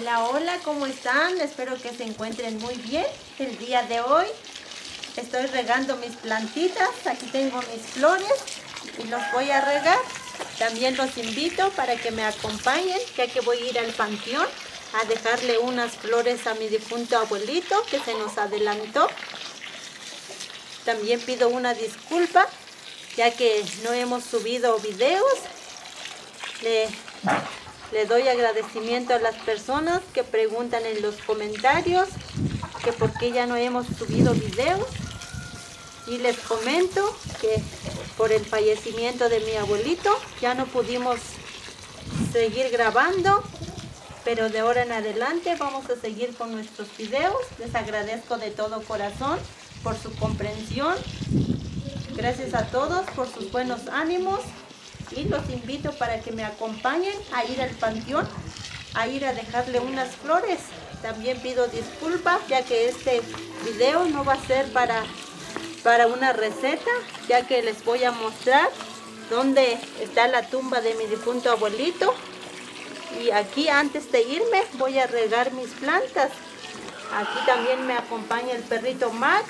Hola, hola, ¿cómo están? Espero que se encuentren muy bien. El día de hoy estoy regando mis plantitas. Aquí tengo mis flores y los voy a regar. También los invito para que me acompañen, ya que voy a ir al panteón a dejarle unas flores a mi difunto abuelito que se nos adelantó. También pido una disculpa, ya que no hemos subido videos. Le doy agradecimiento a las personas que preguntan en los comentarios que por qué ya no hemos subido videos. Y les comento que por el fallecimiento de mi abuelito ya no pudimos seguir grabando. Pero de ahora en adelante vamos a seguir con nuestros videos. Les agradezco de todo corazón por su comprensión. Gracias a todos por sus buenos ánimos y los invito para que me acompañen a ir al panteón, a ir a dejarle unas flores. También pido disculpas ya que este video no va a ser para, para una receta, ya que les voy a mostrar dónde está la tumba de mi difunto abuelito. Y aquí antes de irme voy a regar mis plantas. Aquí también me acompaña el perrito Max,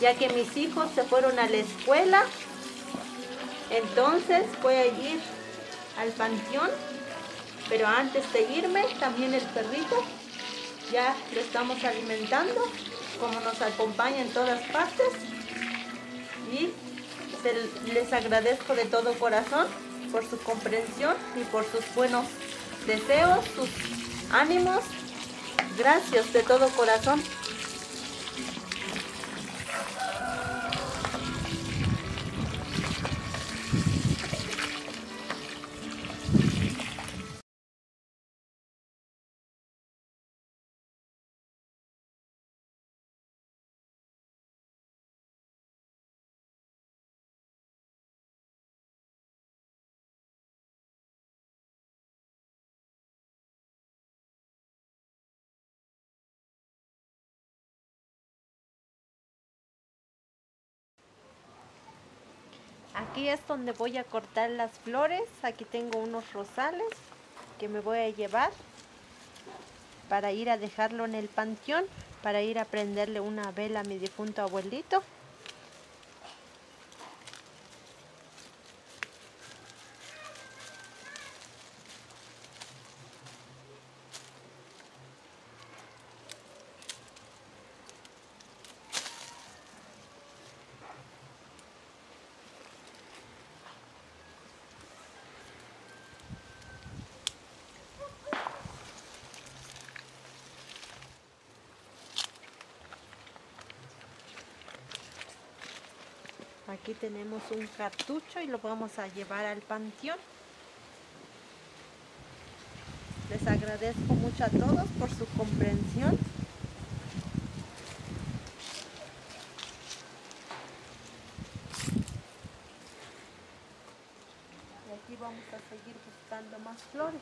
ya que mis hijos se fueron a la escuela entonces voy a ir al panteón, pero antes de irme, también el perrito ya lo estamos alimentando, como nos acompaña en todas partes. Y les agradezco de todo corazón por su comprensión y por sus buenos deseos, sus ánimos. Gracias de todo corazón. Aquí es donde voy a cortar las flores. Aquí tengo unos rosales que me voy a llevar para ir a dejarlo en el panteón, para ir a prenderle una vela a mi difunto abuelito. Aquí tenemos un cartucho y lo vamos a llevar al panteón. Les agradezco mucho a todos por su comprensión. Y aquí vamos a seguir buscando más flores.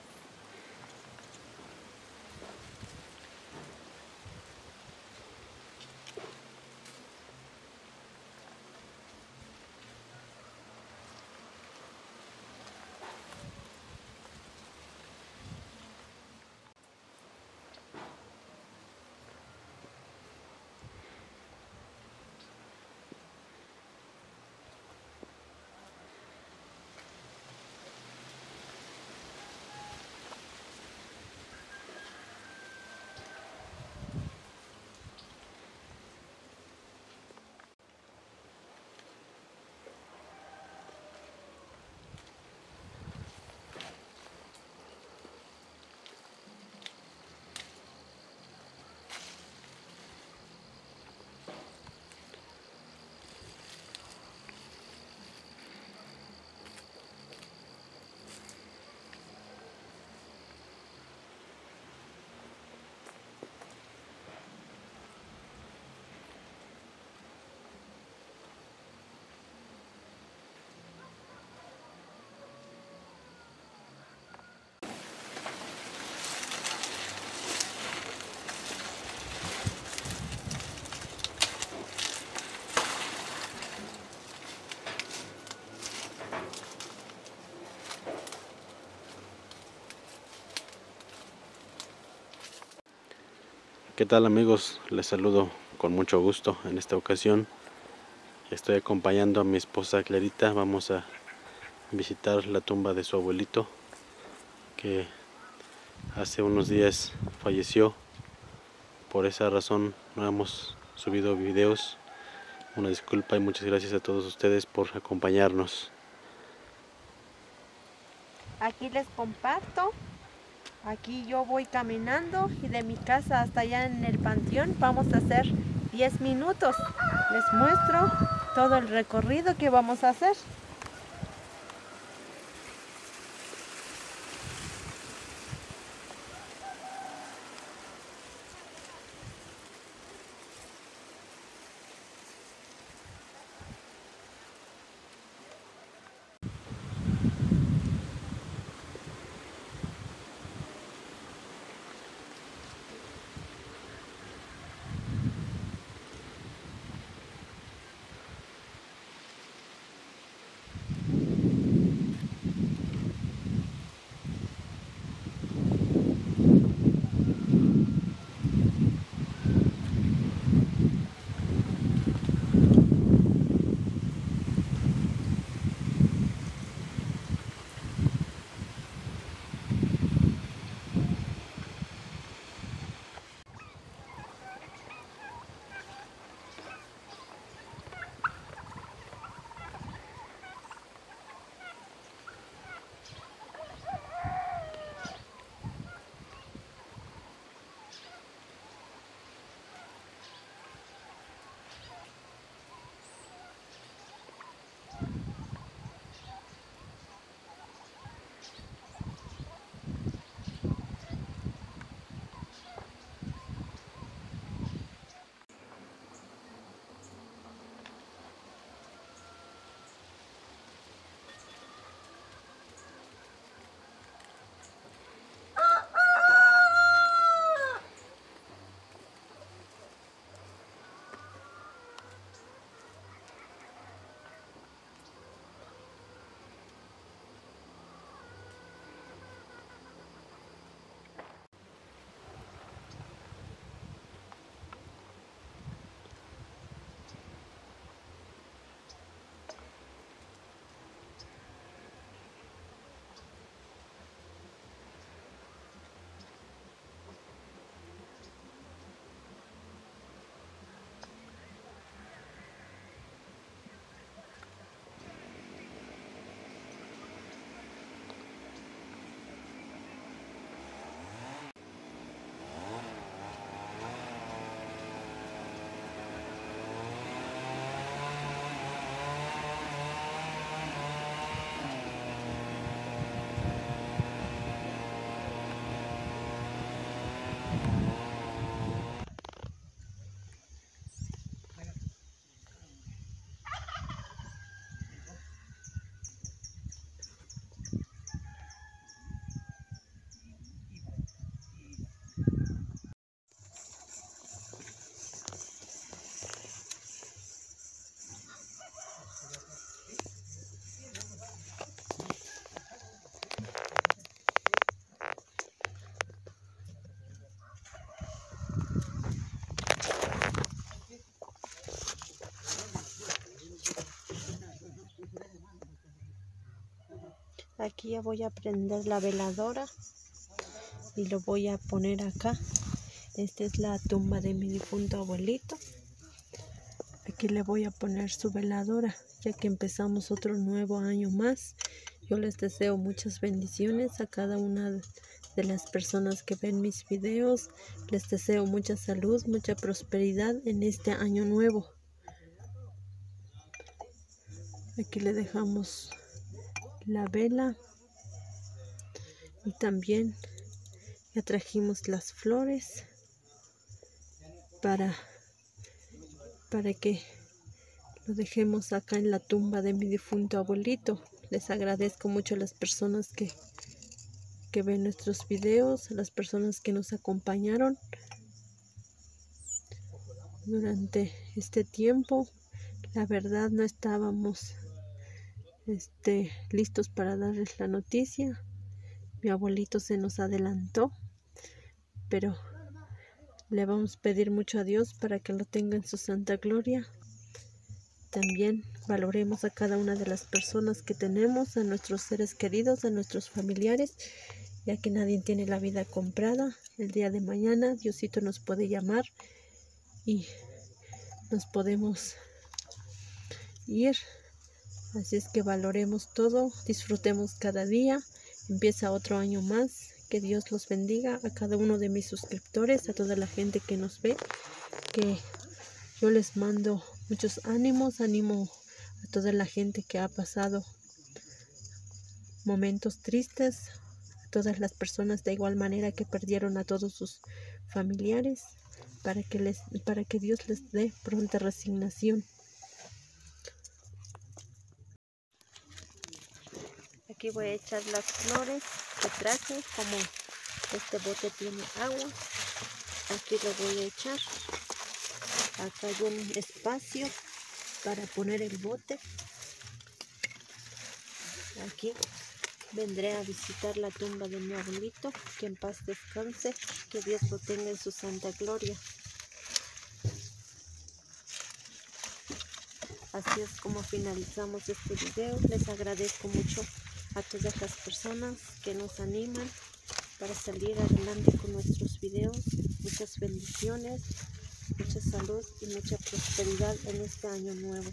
¿Qué tal amigos? Les saludo con mucho gusto en esta ocasión. Estoy acompañando a mi esposa Clarita. Vamos a visitar la tumba de su abuelito que hace unos días falleció. Por esa razón no hemos subido videos. Una disculpa y muchas gracias a todos ustedes por acompañarnos. Aquí les comparto Aquí yo voy caminando y de mi casa hasta allá en el panteón vamos a hacer 10 minutos. Les muestro todo el recorrido que vamos a hacer. Aquí ya voy a prender la veladora y lo voy a poner acá. Esta es la tumba de mi difunto abuelito. Aquí le voy a poner su veladora ya que empezamos otro nuevo año más. Yo les deseo muchas bendiciones a cada una de las personas que ven mis videos. Les deseo mucha salud, mucha prosperidad en este año nuevo. Aquí le dejamos la vela. Y también ya trajimos las flores para para que lo dejemos acá en la tumba de mi difunto abuelito. Les agradezco mucho a las personas que que ven nuestros videos a las personas que nos acompañaron durante este tiempo. La verdad no estábamos este, listos para darles la noticia. Mi abuelito se nos adelantó, pero Le vamos a pedir mucho a Dios para que lo tenga en su santa gloria. También valoremos a cada una de las personas que tenemos, a nuestros seres queridos, a nuestros familiares, ya que nadie tiene la vida comprada. El día de mañana Diosito nos puede llamar y nos podemos ir. Así es que valoremos todo, disfrutemos cada día. Empieza otro año más. Que Dios los bendiga a cada uno de mis suscriptores, a toda la gente que nos ve. Que yo les mando muchos ánimos, animo a toda la gente que ha pasado momentos tristes, a todas las personas de igual manera que perdieron a todos sus familiares, para que, les, para que Dios les dé pronta resignación. Aquí voy a echar las flores que traje, como este bote tiene agua. Aquí lo voy a echar. Acá hay un espacio para poner el bote. Aquí vendré a visitar la tumba de mi abuelito, que en paz descanse, que Dios lo tenga en su santa gloria. Así es como finalizamos este video. Les agradezco mucho a todas las personas que nos animan para salir adelante con nuestros videos. Muchas bendiciones, mucha salud y mucha prosperidad en este año nuevo.